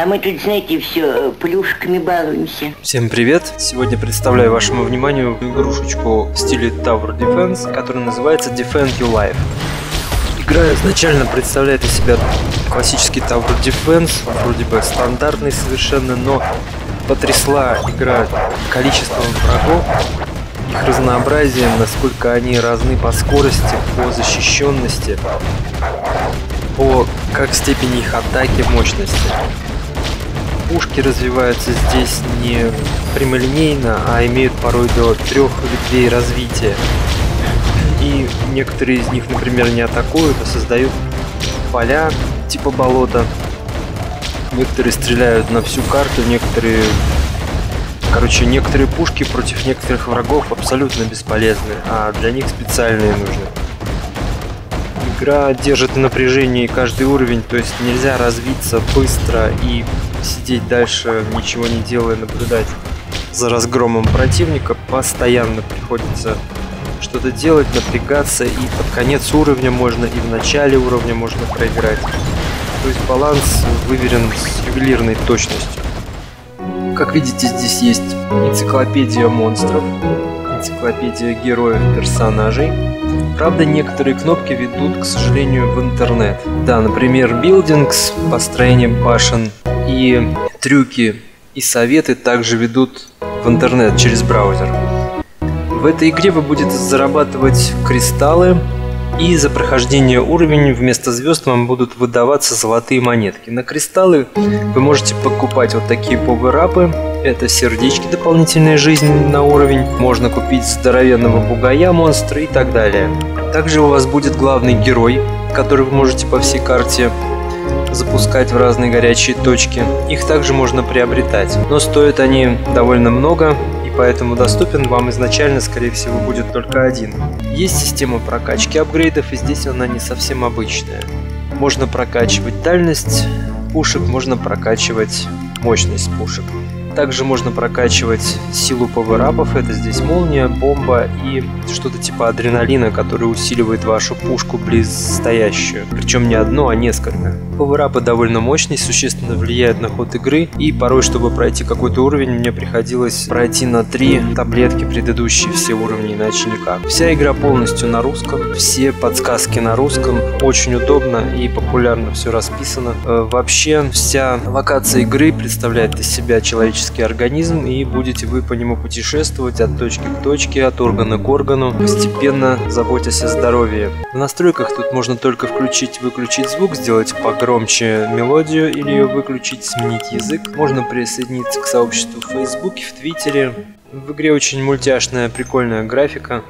А мы тут, знаете, все плюшками балуемся. Всем привет! Сегодня представляю вашему вниманию игрушечку в стиле Tower Defense, которая называется Defend Your Life. Игра изначально представляет из себя классический Tower Defense, вроде бы стандартный совершенно, но потрясла игра количеством врагов, их разнообразием, насколько они разны по скорости, по защищенности, по как степени их атаки, мощности пушки развиваются здесь не прямолинейно, а имеют порой до трех ветвей развития. И некоторые из них, например, не атакуют, а создают поля типа болота. Некоторые стреляют на всю карту, некоторые... Короче, некоторые пушки против некоторых врагов абсолютно бесполезны, а для них специальные нужны. Игра держит напряжение каждый уровень, то есть нельзя развиться быстро и сидеть дальше, ничего не делая, наблюдать за разгромом противника. Постоянно приходится что-то делать, напрягаться, и под конец уровня можно, и в начале уровня можно проиграть. То есть баланс выверен с ювелирной точностью. Как видите, здесь есть энциклопедия монстров, энциклопедия героев, персонажей. Правда, некоторые кнопки ведут, к сожалению, в интернет. Да, например, билдингс, построение башен, и трюки и советы также ведут в интернет через браузер. В этой игре вы будете зарабатывать кристаллы, и за прохождение уровня вместо звезд вам будут выдаваться золотые монетки. На кристаллы вы можете покупать вот такие повер-апы. Это сердечки, дополнительная жизнь на уровень. Можно купить здоровенного бугая монстра и так далее. Также у вас будет главный герой, который вы можете по всей карте запускать в разные горячие точки. Их также можно приобретать, но стоят они довольно много, и поэтому доступен вам изначально, скорее всего, будет только один. Есть система прокачки апгрейдов, и здесь она не совсем обычная. Можно прокачивать дальность пушек, можно прокачивать мощность пушек. Также можно прокачивать силу паверапов, это здесь молния, бомба и что-то типа адреналина, который усиливает вашу пушку близстоящую. Причем не одно, а несколько. Паверапы довольно мощные, существенно влияют на ход игры, и порой, чтобы пройти какой-то уровень, мне приходилось пройти на три таблетки предыдущие все уровни, иначе никак. Вся игра полностью на русском, все подсказки на русском, очень удобно и популярно все расписано. Э, вообще, вся локация игры представляет из себя человеческий человеческий организм и будете вы по нему путешествовать от точки к точке, от органа к органу, постепенно заботясь о здоровье. В настройках тут можно только включить-выключить звук, сделать погромче мелодию или ее выключить, сменить язык. Можно присоединиться к сообществу в Фейсбуке, в Твиттере. В игре очень мультяшная, прикольная графика.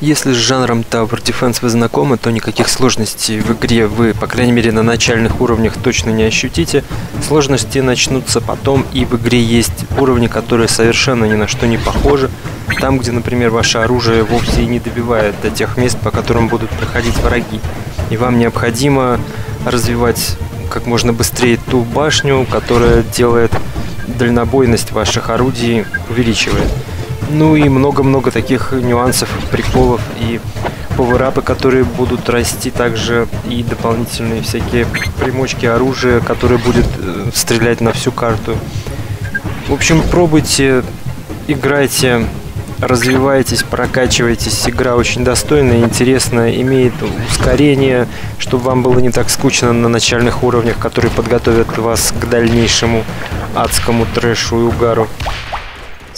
Если с жанром Tower Defense вы знакомы, то никаких сложностей в игре вы, по крайней мере на начальных уровнях, точно не ощутите. Сложности начнутся потом, и в игре есть уровни, которые совершенно ни на что не похожи. Там, где, например, ваше оружие вовсе и не добивает до тех мест, по которым будут проходить враги. И вам необходимо развивать как можно быстрее ту башню, которая делает дальнобойность ваших орудий, увеличивает. Ну и много-много таких нюансов, приколов и пауэрапы, которые будут расти также и дополнительные всякие примочки оружия, которые будет э, стрелять на всю карту. В общем, пробуйте, играйте, развивайтесь, прокачивайтесь. Игра очень достойная, интересная, имеет ускорение, чтобы вам было не так скучно на начальных уровнях, которые подготовят вас к дальнейшему адскому трэшу и угару.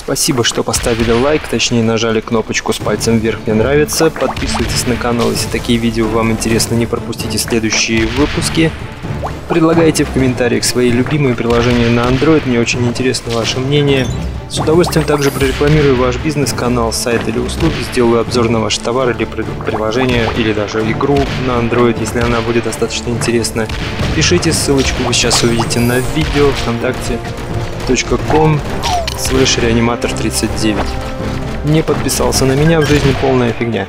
Спасибо, что поставили лайк, точнее нажали кнопочку с пальцем вверх «Мне нравится». Подписывайтесь на канал, если такие видео вам интересны, не пропустите следующие выпуски. Предлагайте в комментариях свои любимые приложения на Android, мне очень интересно ваше мнение. С удовольствием также прорекламирую ваш бизнес-канал, сайт или услуги, сделаю обзор на ваш товар или приложение, или даже игру на Android, если она будет достаточно интересна. Пишите, ссылочку вы сейчас увидите на видео вконтакте.com слэш реаниматор 39. Не подписался на меня, в жизни полная фигня.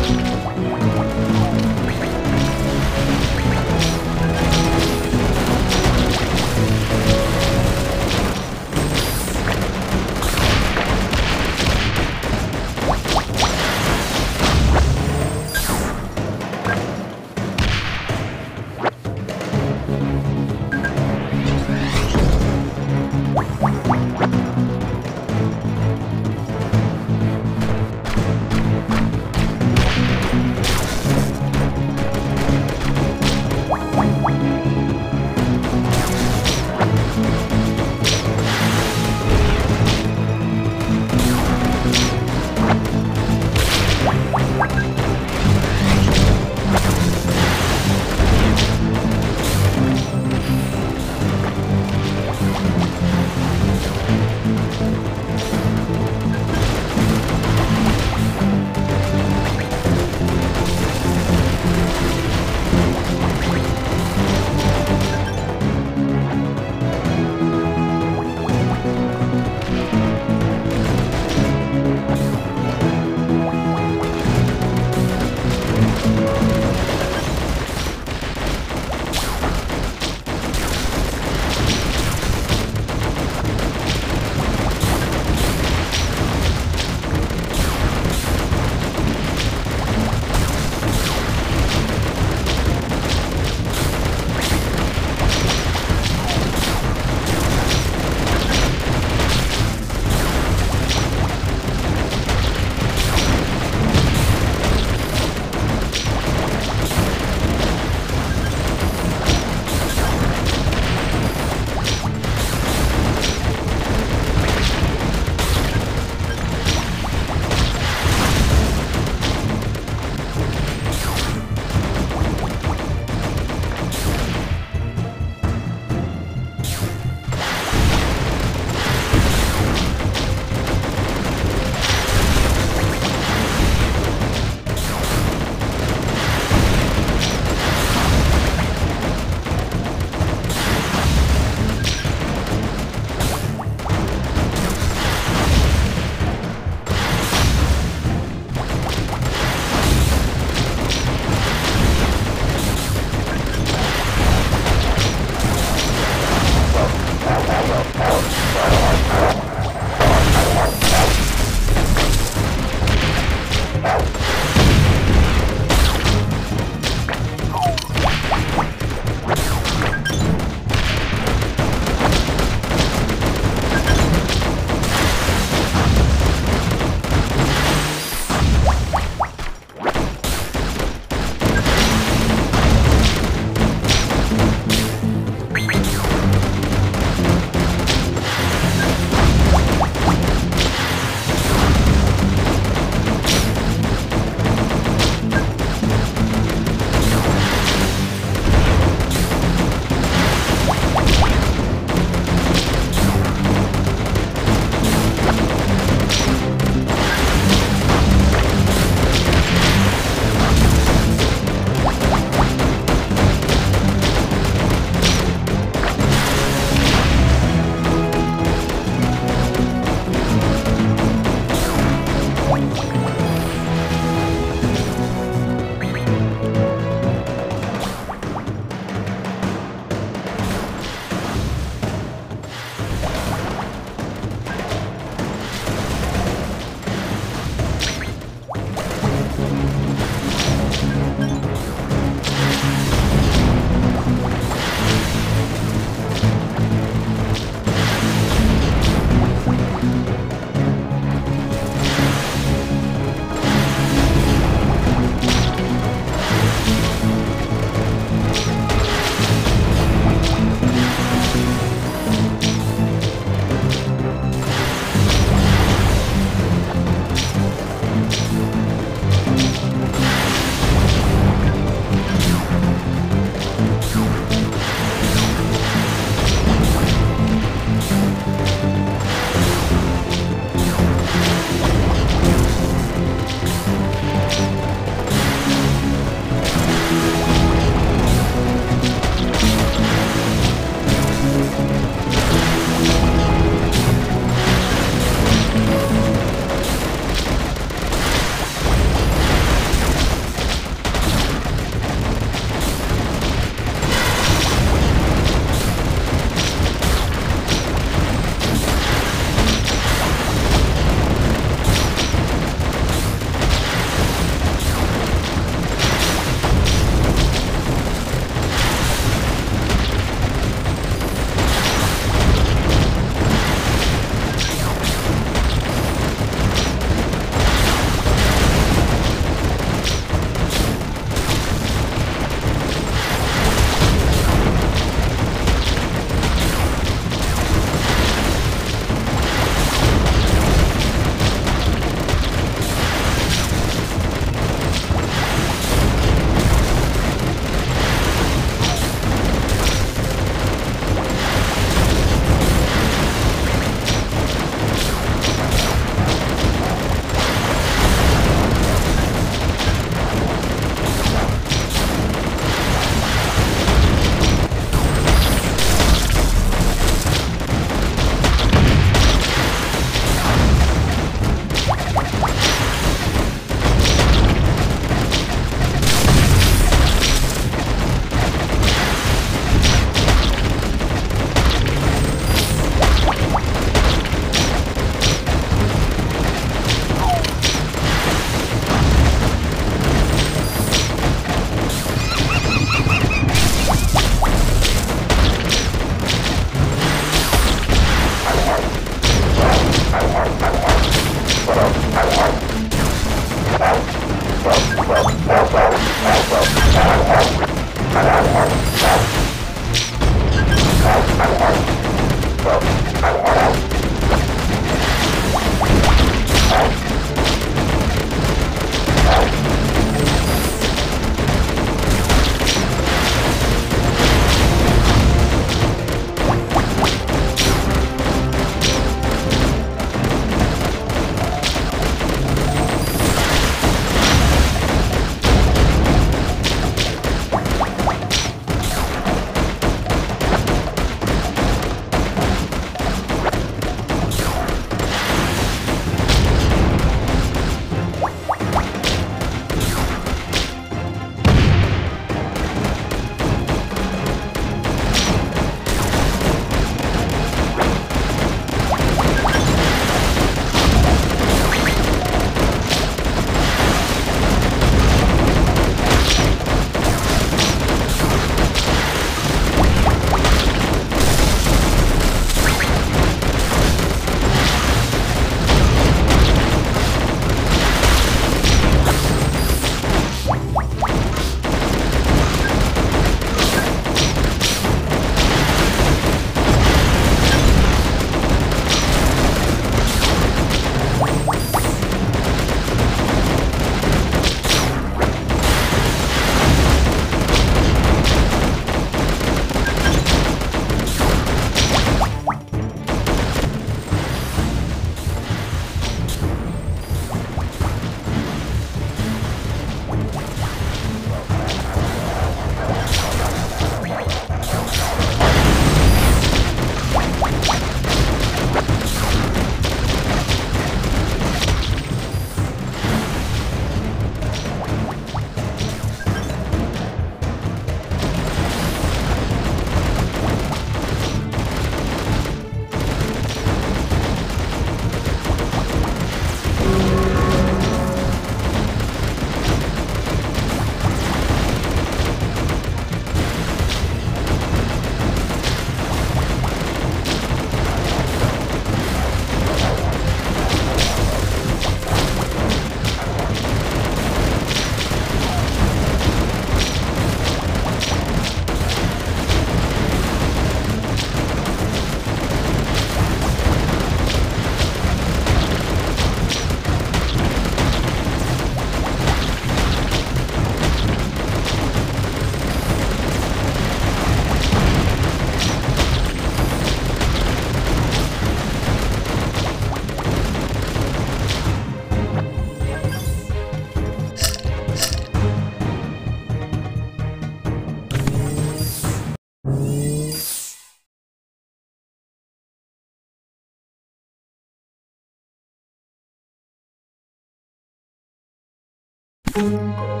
Música